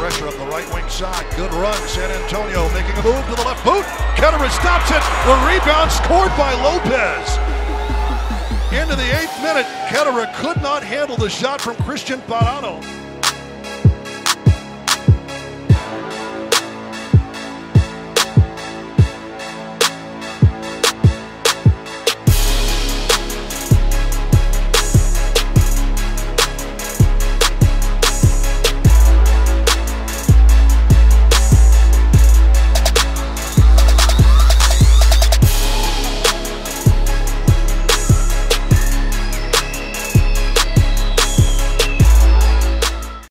pressure on the right wing side. Good run. San Antonio making a move to the left boot. Ketterer stops it. The rebound scored by Lopez. Into the eighth minute, Ketterer could not handle the shot from Cristian Parano.